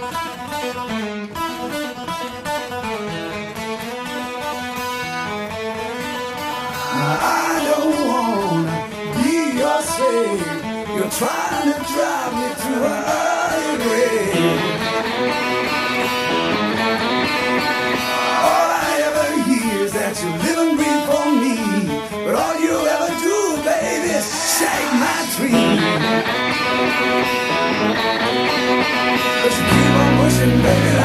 I don't wanna be your slave. You're trying to drive me to a grave. in bed.